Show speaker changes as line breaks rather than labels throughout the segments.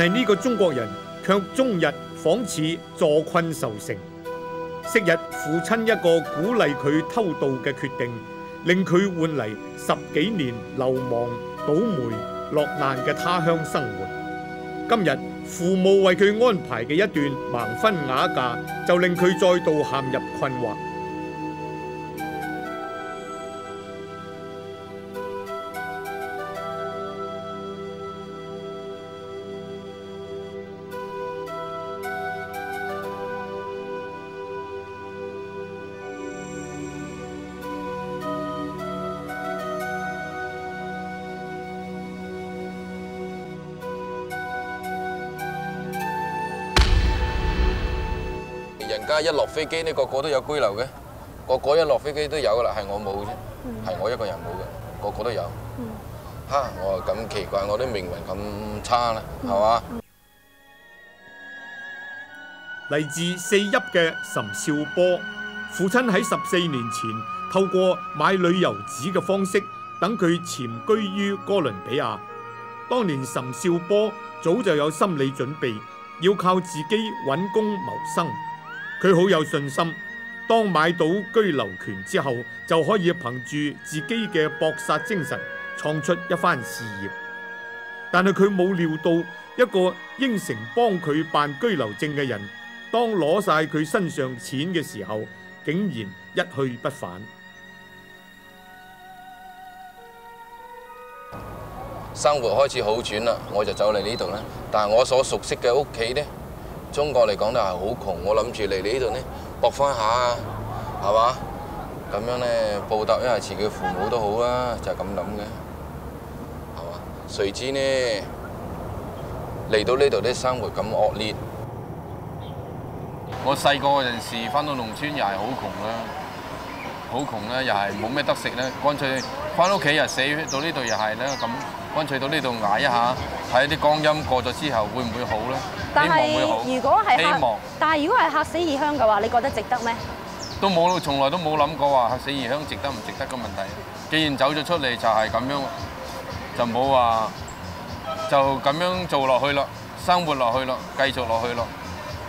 但係呢個中國人卻終日仿似坐困愁城。昔日父親一個鼓勵佢偷渡嘅決定，令佢換嚟十幾年流亡、倒霉、落難嘅他鄉生活。今日父母為佢安排嘅一段盲婚哑嫁，就令佢再度陷入困惑。
家一落飛機呢，個個都有居留嘅，個個一落飛機都有噶啦，係我冇啫，係我一個人冇嘅，個個都有。嚇！我話咁奇怪，我啲命運咁差啦，係嘛？
嚟自四邑嘅岑少波，父親喺十四年前透過買旅遊紙嘅方式，等佢潛居於哥倫比亞。當年岑少波早就有心理準備，要靠自己揾工謀生。佢好有信心，當買到居留權之後，就可以憑住自己嘅搏殺精神，創出一番事業。但係佢冇料到，一個應承幫佢辦居留證嘅人，當攞晒佢身上錢嘅時候，竟然一去不返。
生活開始好轉啦，我就走嚟呢度啦。但係我所熟悉嘅屋企呢，中國嚟講都係好窮。我諗住嚟你呢度呢，搏翻下，係嘛？咁樣呢，報答一下自己父母都好啦，就係咁諗嘅，係嘛？誰知呢，嚟到呢度啲生活咁惡劣。
我細個嗰陣時翻到農村又係好窮啦，好窮咧，又係冇咩得食咧，乾脆翻屋企又死，到呢度又係咧咁，乾脆到呢度捱一下，睇啲光陰過咗之後會唔會好咧？
但。係如果係
希望，
但係如果係客死異鄉嘅話，你覺得值得咩？
都冇，從來都冇諗過話死異鄉值得唔值得嘅問題。既然走咗出嚟就係咁樣，就冇話就咁樣做落去咯，生活落去咯，繼續落去咯，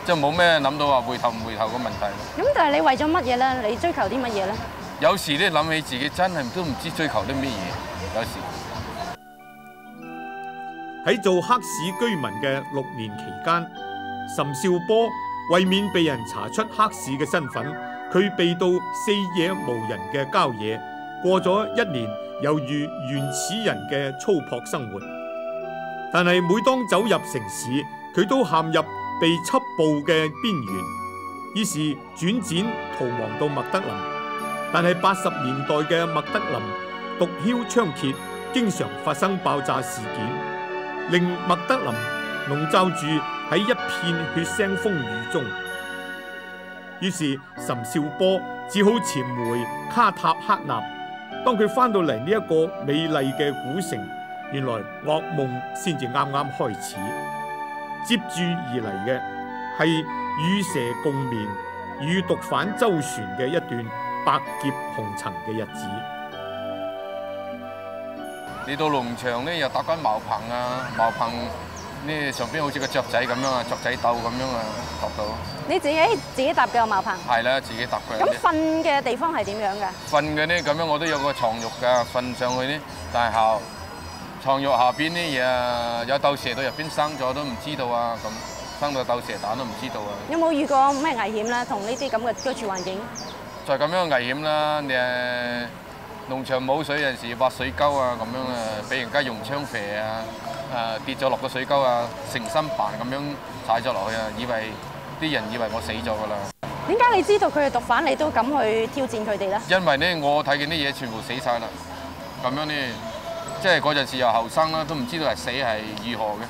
即係冇咩諗到話回頭唔回頭嘅問題。
咁但係你為咗乜嘢咧？你追求啲乜嘢咧？
有時咧諗起自己真係都唔知追求啲乜嘢，有時。
喺做黑市居民嘅六年期間，岑少波為免被人查出黑市嘅身份，佢被到四野無人嘅郊野，過咗一年猶如原始人嘅粗朴生活。但係每當走入城市，佢都陷入被缉捕嘅边缘，於是轉戰逃亡到麥德林。但係八十年代嘅麥德林毒枭猖獗，經常發生爆炸事件。令麥德林笼罩住喺一片血腥風雨中，於是岑少波只好潜回卡塔克納。當佢翻到嚟呢一個美麗嘅古城，原來噩夢先至啱啱開始。接住而嚟嘅係與蛇共眠、與毒販周旋嘅一段百劫紅塵嘅日子。
嚟到農場咧，又搭緊茅棚啊，茅棚呢上邊好似個雀仔咁樣啊，雀仔竇咁樣啊，搭到。
你自己自己搭嘅茅棚。
係啦，自己搭嘅。
咁瞓嘅地方係點樣㗎？
瞓嘅呢，咁樣我都有個床褥㗎，瞓上去呢，但係下牀肉下邊啲嘢啊有鬥蛇到入邊生咗都唔知道啊，咁生到鬥蛇蛋都唔知道啊。
有冇遇過咩危險咧？同呢啲咁嘅居住環境？
就係咁樣危險啦，你誒。農場冇水，有陣時挖水溝啊，咁樣啊，俾人家用槍射啊，誒跌咗落個水溝啊，成身扮咁樣踩咗落去啊，以為啲人以為我死咗噶啦。
點解你知道佢係毒販，你都敢去挑戰佢哋咧？
因為咧，我睇見啲嘢全部死晒啦，咁樣咧，即係嗰陣時又後生啦，都唔知道係死係如何嘅，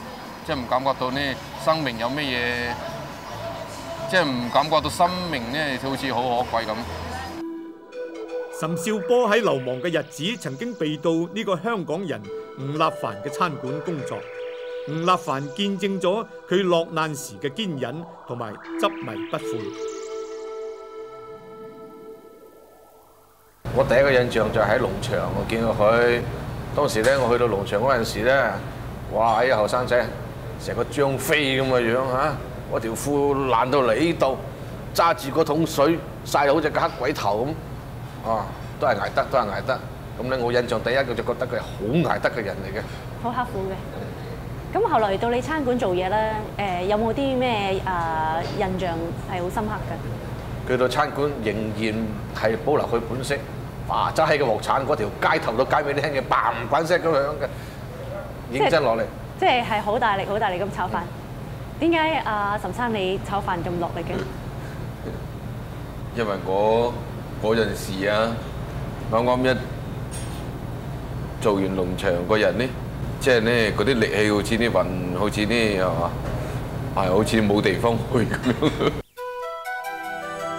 即係唔感覺到呢生命有咩嘢，即係唔感覺到生命呢好似好可貴咁。
岑少波喺流亡嘅日子，曾經被到呢個香港人吳立凡嘅餐館工作。吳立凡見證咗佢落難時嘅堅忍同埋執迷不悔。
我第一個印象就喺農場，我見到佢當時咧，我去到農場嗰陣時咧，哇！啲後生仔成個張飛咁嘅樣嚇，我條褲爛到嚟呢度，揸住個桶水曬到好似個黑鬼頭咁，啊，都係捱得，都係捱得。咁咧，我印象第一，我就覺得佢係好捱得嘅人嚟嘅。
好刻苦嘅。咁後來到你餐館做嘢咧，誒、有冇啲咩誒印象係好深刻嘅？
佢到餐館仍然係保留佢本色，哇！揸起個鑊鏟嗰條街頭到街尾啲輕嘅嘭嘭聲咁樣嘅，認真落嚟。
即係係好大力、好大力咁炒飯。點解阿岑生你炒飯咁落力嘅？
因為我嗰陣時啊，啱啱一做完農場個人呢，即係咧嗰啲力氣好似啲雲，好似啲係嘛，係好似冇地方去咁樣。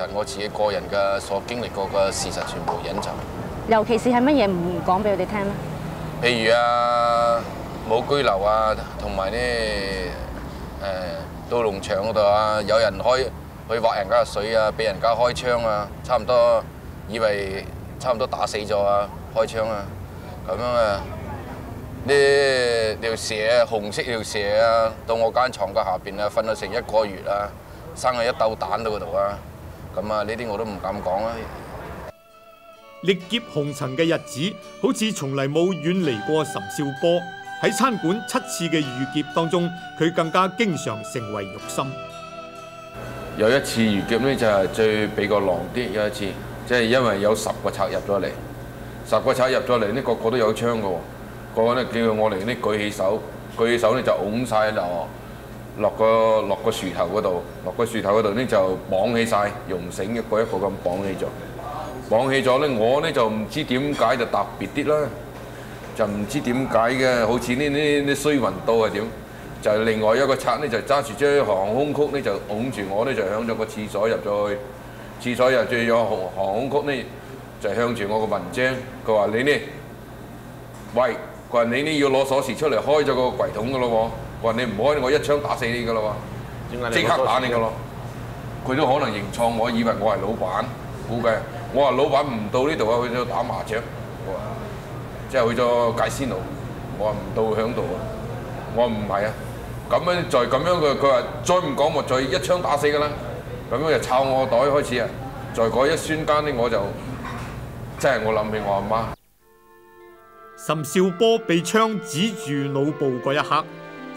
人
我自己個人嘅所經歷過嘅事實全部隱藏。
尤其是係乜嘢唔講俾佢哋聽咧？
譬如啊，冇居留啊，同埋呢誒到農場嗰度啊，有人開去挖人家嘅水啊，俾人家開槍啊，差唔多以為差唔多打死咗啊，開槍啊，咁樣啊，呢條蛇啊，紅色條蛇啊，到我間床嘅下邊啊，瞓咗成一個月啊，生咗一竇蛋到嗰度啊，咁啊，呢啲我都唔敢講啊。
歷劫紅塵嘅日子，好似從嚟冇遠離過岑少波。喺餐館七次嘅遇劫當中，佢更加經常成為肉心。
有一次遇劫呢，就係最比較狼啲，有一次即係因為有十個賊入咗嚟，十個賊入咗嚟呢，個個都有槍嘅喎，個個呢叫我嚟呢舉起手，舉起手呢就擁晒落落個落個樹頭嗰度，落個樹頭嗰度呢就綁起晒，用繩一個一個咁綁起咗。綁起咗呢，我呢就唔知點解就特別啲啦，就唔知點解嘅，好似呢呢啲衰運到係點？就係另外一個賊呢，就揸住張航空曲呢，就擁住我呢，就向咗個廁所入咗去。廁所入咗咗航航空曲呢，就向住我個文章，佢話你呢？喂，佢話你呢要攞鎖匙出嚟開咗個櫃桶噶咯喎，佢話你唔開，我一槍打死你噶咯喎。即刻打你噶咯！佢都可能認錯我，以為我係老闆，估計。我話老闆唔到呢度啊，去咗打麻雀，我話即係去咗界仙奴，我話唔到響度啊，我話唔係啊，咁樣再咁樣佢佢話再唔講我再一槍打死㗎啦，咁樣就抄我袋開始啊，在嗰一瞬間呢，我就真係我諗起我阿媽。
岑少波被槍指住腦部嗰一刻，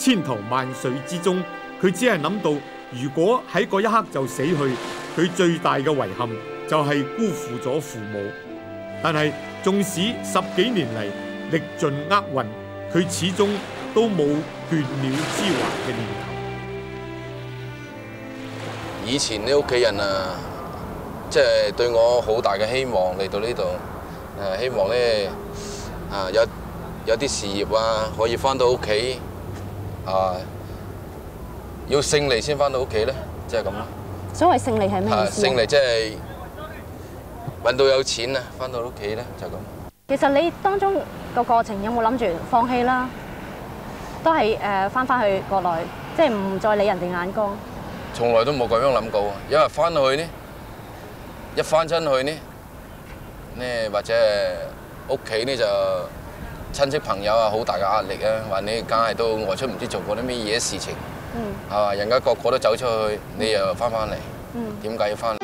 千頭萬緒之中，佢只係諗到，如果喺嗰一刻就死去，佢最大嘅遺憾就係辜負咗父母。但係縱使十幾年嚟歷盡厄運，佢始終都冇倦鸟之懷嘅念頭。
以前啲屋企人啊，即係對我好大嘅希望嚟到呢度，诶希望咧啊有有啲事業啊可以翻到屋企啊，要勝利先翻到屋企咧，即係咁咯。
所謂勝利係咩
啊
意思啊？
勝利即係揾到有錢啊，翻到屋企咧就咁。
其實你當中個過程有冇諗住放棄啦？都係誒翻返去國內，即係唔再理人哋眼光。
從來都冇咁樣諗過，因為翻去呢，一翻親去呢，呢或者屋企呢就親戚朋友啊，好大嘅壓力啊，話你梗係都外出唔知做過啲咩嘢事情，
嗯
係嘛？人家個個都走出去，你又翻返嚟，
嗯。
點解要翻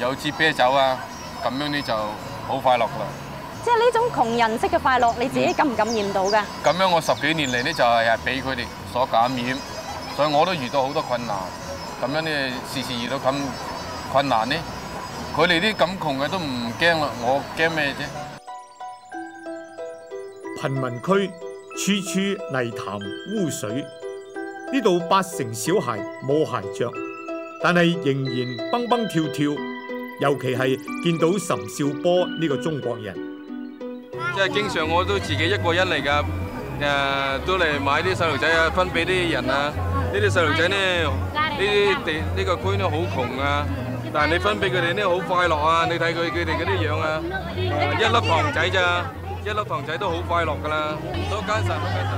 有支啤酒啊，咁樣呢就好快樂啦。
即係呢種窮人式嘅快樂，你自己感唔感染到㗎？
咁樣我十幾年嚟呢，就係俾佢哋所感染，所以我都遇到好多困難。咁樣呢，時時遇到咁困難呢，佢哋啲咁窮嘅都唔驚啦，我驚咩啫？
貧民區處處泥潭污水，呢度八成小孩冇鞋着，但係仍然蹦蹦跳跳，尤其係見到岑少波呢個中國人。
即係經常我都自己一個人嚟㗎，誒都嚟買啲細路仔啊，分俾啲人啊。呢啲細路仔呢，呢啲地呢個區呢好窮啊，但係你分俾佢哋呢好快樂啊！你睇佢佢哋嗰啲樣啊，誒一粒糖仔咋，一粒糖仔都好快樂㗎啦，都艱實，都艱實。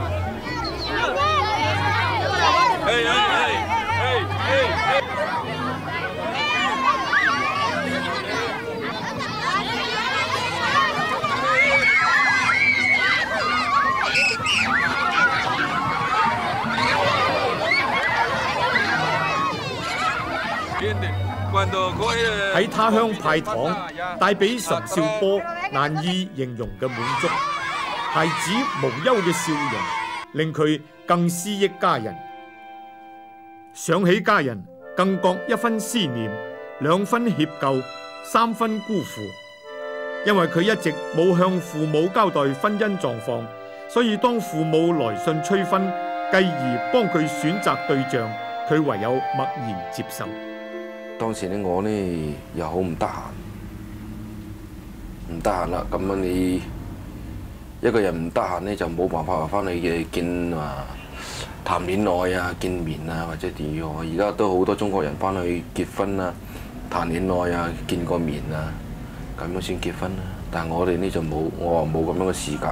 喺他鄉派糖，帶俾岑少波難以形容嘅滿足。孩子無憂嘅笑容，令佢更思憶家人。想起家人，更覺一分思念，兩分歉疚，三分辜負。因為佢一直冇向父母交代婚姻狀況，所以當父母來信催婚，繼而幫佢選擇對象，佢唯有默然接受。
當時呢，我呢又好唔得閒，唔得閒啦。咁樣你一個人唔得閒呢，就冇辦法話翻去嘅見啊談戀愛啊、見面啊，或者點樣。而家都好多中國人翻去結婚啊、談戀愛啊、見個面啊，咁樣先結婚啦。但係我哋呢就冇，我話冇咁樣嘅時間，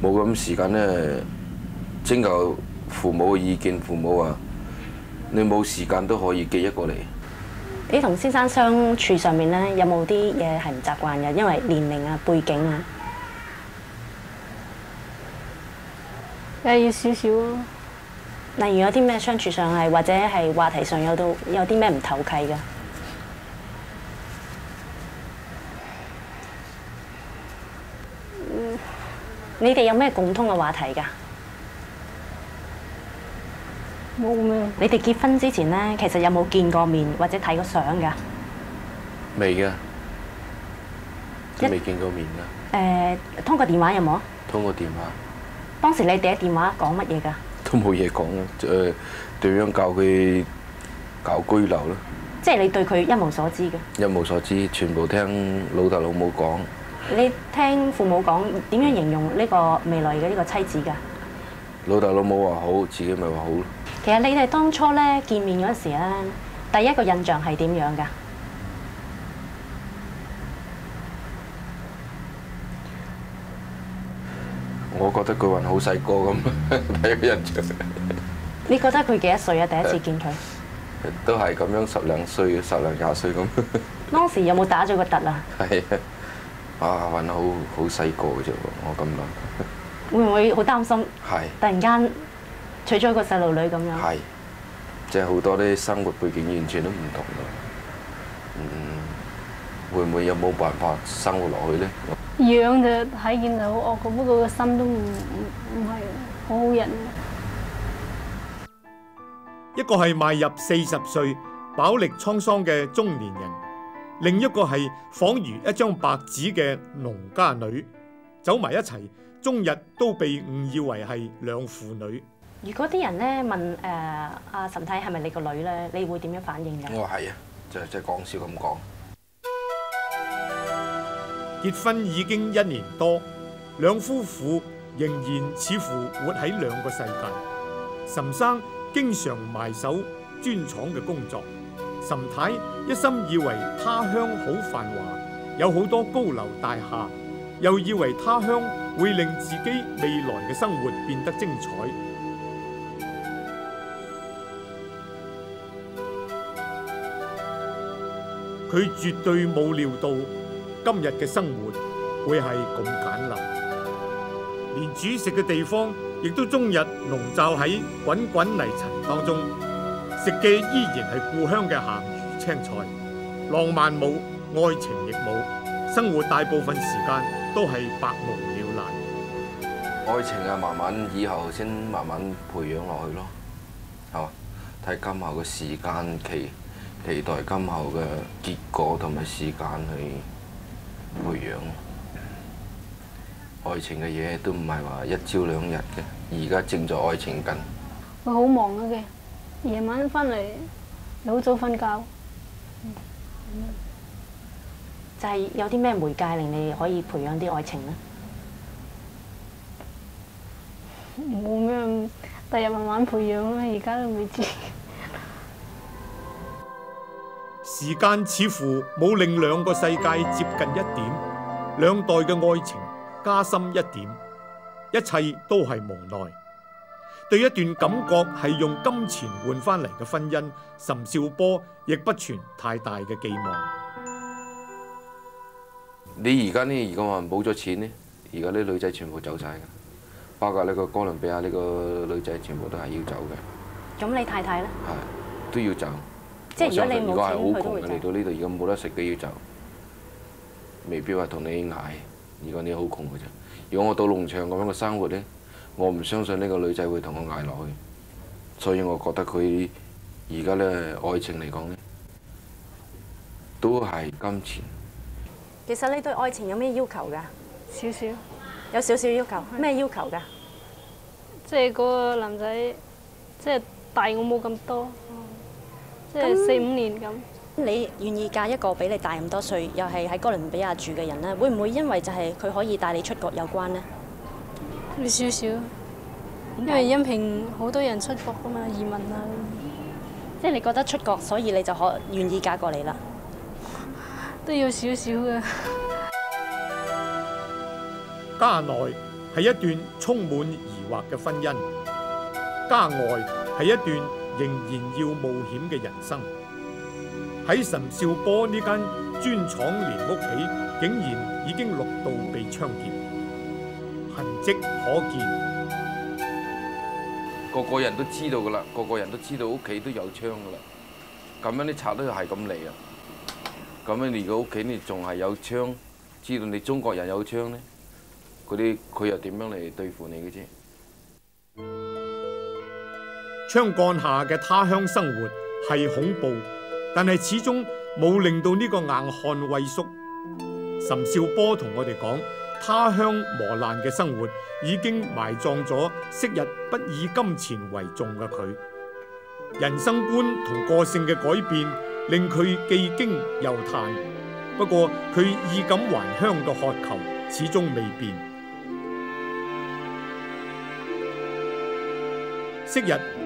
冇咁時間呢，徵求父母嘅意見。父母話你冇時間都可以寄一個嚟。
你同先生相處上面咧，有冇啲嘢係唔習慣嘅？因為年齡啊、背景啊，
誒要少少咯。
例如有啲咩相處上係或者係話題上有到有啲咩唔投契嘅？你哋有咩共通嘅話題㗎？
冇咩，
你哋結婚之前咧，其實有冇見過面或者睇過相㗎？
未噶，都
一
未見過面噶，
誒、通過電話有冇啊？
通過電話
當時你第一電話講乜嘢㗎？
都冇嘢講啊。誒點樣教佢搞居留咯？
即係你對佢一無所知嘅。
一無所知，全部聽老豆老母講。
你聽父母講點樣形容呢個未來嘅呢個妻子㗎？
老豆老母話好，自己咪話好咯。
其實你哋當初咧見面嗰時咧，第一個印象係點樣㗎？
我覺得佢還好細個咁，第一個印象
你覺得佢幾多歲啊？第一次見佢，
都係咁樣十零歲、十零廿歲咁。
當時有冇打咗個突啊？
係啊，啊還好好細個嘅啫喎，我咁諗。
會唔會好擔心？
係
突然間娶咗個細路女咁樣？
係，即係好多啲生活背景完全都唔同咯。嗯，會唔會有冇辦法生活落去咧？
樣就睇見就好惡嘅，不過個心都唔唔唔係好好人。
一個係邁入四十歲、飽歷滄桑嘅中年人，另一個係恍如一張白紙嘅農家女，走埋一齊，終日都被誤以為係兩父女。
如果啲人咧問誒阿岑太係咪你個女咧，你會點樣反應㗎？
我話係啊，就即係講笑咁講。
結婚已經一年多，兩夫婦仍然似乎活喺兩個世界。岑生經常埋首專廠嘅工作，岑太一心以為他鄉好繁華，有好多高樓大廈，又以為他鄉會令自己未來嘅生活變得精彩。佢絕對冇料到今日嘅生活會係咁簡陋。連煮食嘅地方亦都終日籠罩喺滾滾泥塵當中，食嘅依然係故鄉嘅鹹魚青菜，浪漫冇，愛情亦冇，生活大部分時間都係百無聊賴。
愛情啊，慢慢以後先慢慢培養落去咯，係嘛？睇今後嘅時間期，期待今後嘅結果同埋時間去培養。愛情嘅嘢都唔係話一朝兩日嘅，而家正在愛情緊。
我好忙嘅，夜晚翻嚟又好早瞓覺。
就係有啲咩媒介令你可以培養啲愛情呢？
冇咩，第日慢慢培養啦，而家都未知。
時間似乎冇令兩個世界接近一點，兩代嘅愛情加深一點，一切都係無奈。對一段感覺係用金錢換翻嚟嘅婚姻，岑少波亦不存太大嘅寄望。
你而家呢？如果話冇咗錢呢？而家啲女仔全部走晒噶，包括呢個哥倫比亞呢個女仔，全部都係要走嘅，
咁你太太呢？
係都要走。
即係如果你
如果係好
錢，佢都
窮嘅嚟。到呢度，如果冇得食嘅要走，未必話同你捱。如果你好窮嘅啫，如果我到農場咁樣嘅生活咧，我唔相信呢個女仔會同我捱落去。所以我覺得佢而家咧，愛情嚟講咧，都係金錢。
其實你對愛情有咩要求㗎？
少少，
有少少要求，咩要求㗎？
即係嗰個男仔，即係大我冇咁多，即係四五年咁。
你願意嫁一個比你大咁多歲，又係喺哥倫比亞住嘅人咧？會唔會因為就係佢可以帶你出國有關呢？
有少少，因為因平好多人出國噶嘛，移民啊，
即係你覺得出國，所以你就可願意嫁過嚟啦。
都要少少嘅。
家內係一段充滿疑惑嘅婚姻，家外係一段仍然要冒險嘅人生。喺岑少波呢間磚廠連屋企，竟然已經六度被槍劫，痕跡可見。
個個人都知道㗎啦，個個人都知道屋企都有槍㗎啦。咁樣啲賊都係咁嚟啊！咁樣你如果屋企你仲係有槍，知道你中國人有槍呢，嗰啲佢又點樣嚟對付你嘅啫？
槍幹下嘅他鄉生活係恐怖，但係始終冇令到呢個硬漢畏縮。岑少波同我哋講，他鄉磨難嘅生活已經埋葬咗昔日不以金錢為重嘅佢。人生觀同個性嘅改變令佢既驚又嘆。不過佢衣錦還鄉嘅渴求始終未變。昔日。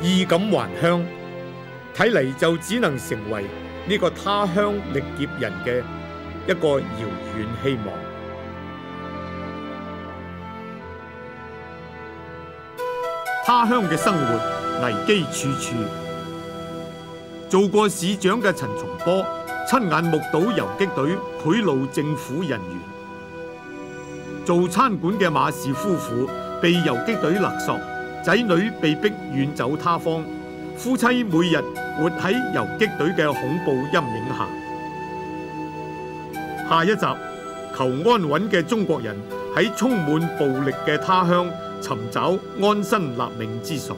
意感還鄉，睇嚟就只能成為呢個他鄉歷劫人嘅一個遙遠希望。他鄉嘅生活危機處處，做過市長嘅陳松波親眼目睹游擊隊賄賂政府人員，做餐館嘅馬氏夫婦被游擊隊勒索。仔女被逼遠走他方，夫妻每日活喺游擊隊嘅恐怖陰影下。下一集，求安穩嘅中國人喺充滿暴力嘅他鄉尋找安身立命之所。